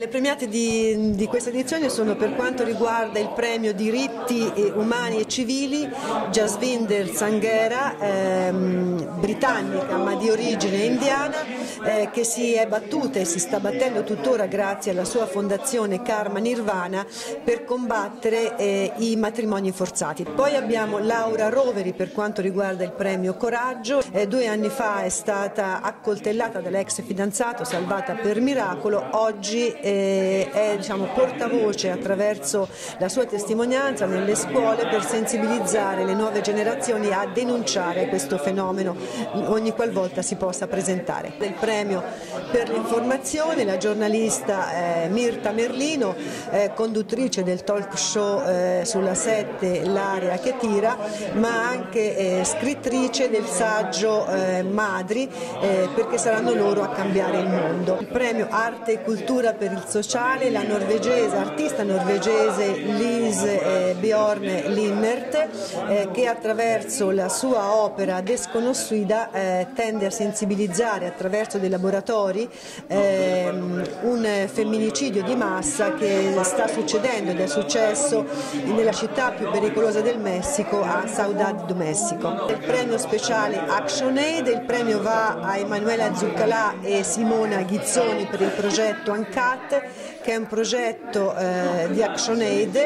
Le premiate di, di, questa edizione sono per quanto riguarda il premio diritti umani e civili Jasvinder Sanghera, ehm, britannica ma di origine indiana, eh, che si è battuta e si sta battendo tuttora grazie alla sua fondazione Karma Nirvana per combattere eh, i matrimoni forzati. Poi abbiamo Laura Roveri per quanto riguarda il premio Coraggio, eh, due anni fa è stata accoltellata dall'ex fidanzato, salvata per miracolo, oggi eh, è diciamo, portavoce attraverso la sua testimonianza nelle scuole per sensibilizzare le nuove generazioni a denunciare questo fenomeno ogni qualvolta si possa presentare. Il premio per l'informazione, la giornalista eh, Mirta Merlino, eh, conduttrice del talk show eh, sulla 7 L'area che tira, ma anche eh, scrittrice del saggio eh, Madri, eh, perché saranno loro a cambiare il mondo. Il premio Arte e Cultura per il Sociale, la norvegese, artista norvegese Lise Bjorn Linnert, che attraverso la sua opera Desconosciuta tende a sensibilizzare attraverso dei laboratori ehm, un femminicidio di massa che sta succedendo ed è successo nella città più pericolosa del Messico, a Saudade do Messico. Il premio speciale ActionAid, il premio va a Emanuela Zuccalà e Simona Ghizzoni per il progetto ANCAT, che è un progetto eh, di ActionAid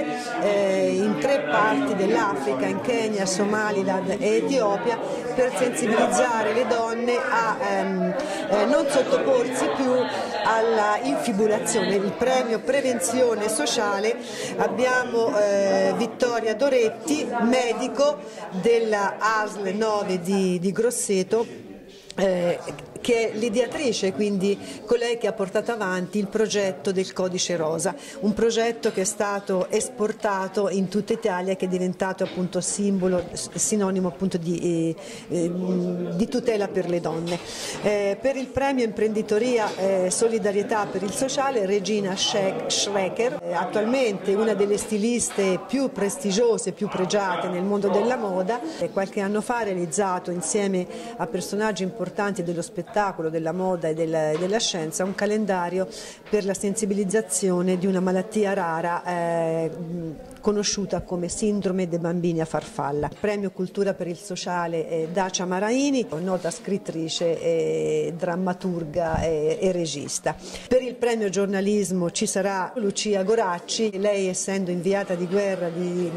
eh, in tre parti dell'Africa, in Kenya, Somaliland e Etiopia, per sensibilizzare le donne a ehm, eh, non sottoporsi più alla infibulazione. Il premio Prevenzione Sociale abbiamo eh, Vittoria Doretti, medico della ASL 9 di, di Grosseto, eh, che è l'ideatrice, quindi colei che ha portato avanti il progetto del codice rosa, un progetto che è stato esportato in tutta Italia e che è diventato appunto simbolo, sinonimo appunto di, eh, ehm, di tutela per le donne. Eh, per il premio imprenditoria eh, solidarietà per il sociale Regina Schrecker, eh, attualmente una delle stiliste più prestigiose, più pregiate nel mondo della moda, qualche anno fa ha realizzato insieme a personaggi importanti dello spettacolo spettacolo, della moda e della, della, scienza un calendario per la sensibilizzazione di una malattia rara eh, conosciuta come sindrome dei bambini a farfalla. Premio Cultura per il Sociale è Dacia Maraini, nota scrittrice, e drammaturga e, e regista. Per il premio giornalismo ci sarà Lucia Goracci, lei essendo inviata di guerra di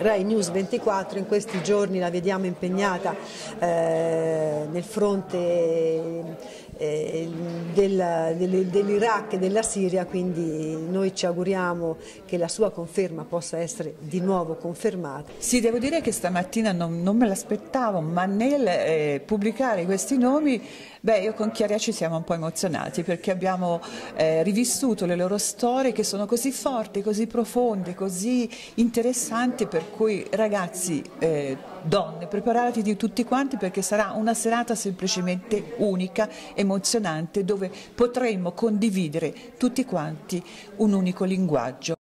Rai News 24 in questi giorni la vediamo impegnata eh, nel fronte eh, del, dell'Iraq e della Siria, quindi noi ci auguriamo che la sua conferma possa essere di nuovo confermata. Sì, devo dire che stamattina non, non me l'aspettavo, ma nel eh, pubblicare questi nomi, beh, io con Chiara ci siamo un po' emozionati perché abbiamo eh, rivissuto le loro storie che sono così forti, così profonde, così interessanti, per cui ragazzi, eh, donne, preparatevi tutti quanti perché sarà una serata semplicemente unica e emozionante dove potremmo condividere tutti quanti un unico linguaggio.